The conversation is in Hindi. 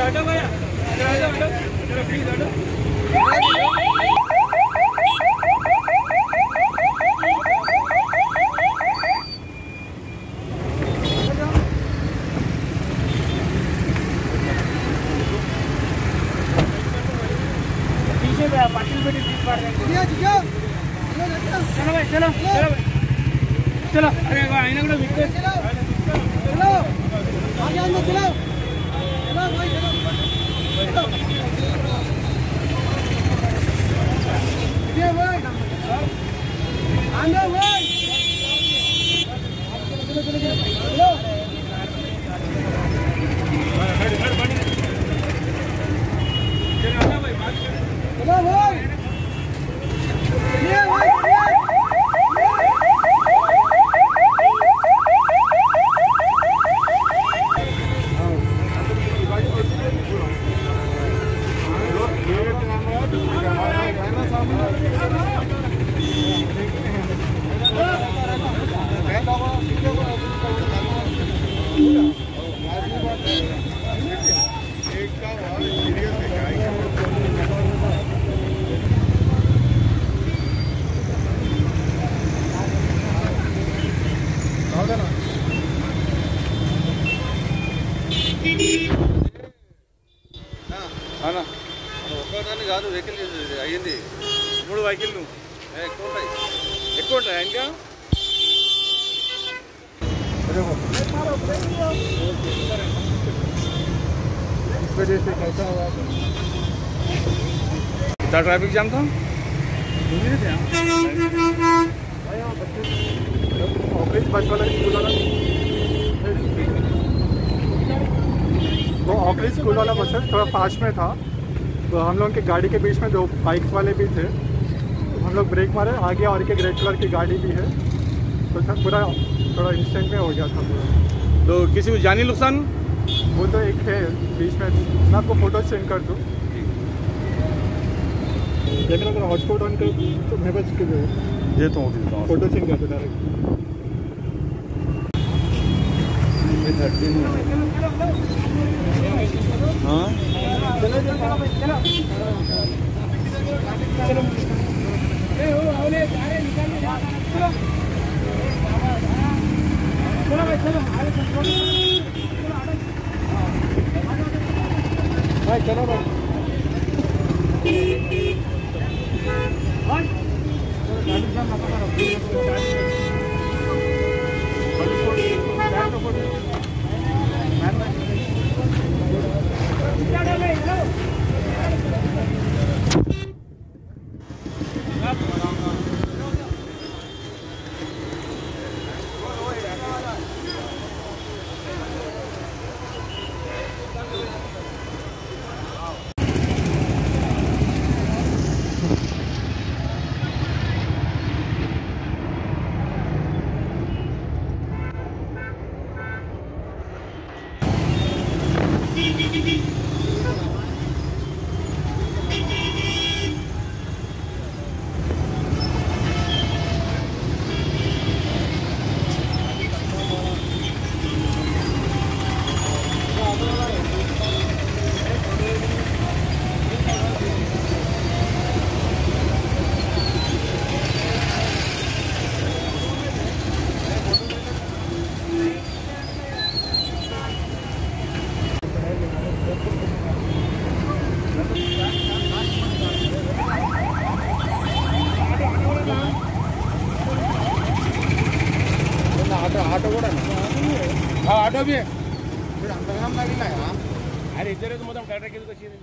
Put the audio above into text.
इधर हटो भैया इधर आ जाओ हटो प्लीज़ हटो चलो चलो अरे आईना को चलो। चलो। आगे आगे चलो। भाई అవునా ఒక్కదాన్ని కాదు వెహికల్ అయ్యింది మూడు వెహికల్ ఎక్కువ ఉంటాయి ఎక్కువ ఉంటాయి ఇంకా इस वजह से कैसा हुआ इतना ट्रैफिक जाम था ऑफिस बस वाला स्कूल वाला ऑफ़िस स्कूल वाला बस है थोड़ा फास्ट में था। तो हम लोग की गाड़ी के बीच में दो बाइक्स वाले भी थे। तो हम लोग ब्रेक मारे आगे और एक रेड कलर की गाड़ी भी है। तो सर पूरा थोड़ा इंस्टेंट में हो गया था पूरा। तो किसी को जानी नुकसान? वो तो एक है बीच में। मैं आपको फ़ोटो सेंड कर दूँ। लेकिन अगर हॉटस्पॉट ऑन कर तो मैं बस के देता हूँ फ़ोटो सेंड कर दो डायरेक्ट भाई चलो भाई 滴滴滴滴 ఆటో బి అరే ఇద్దరు మొత్తం కరెక్ట్ వచ్చేది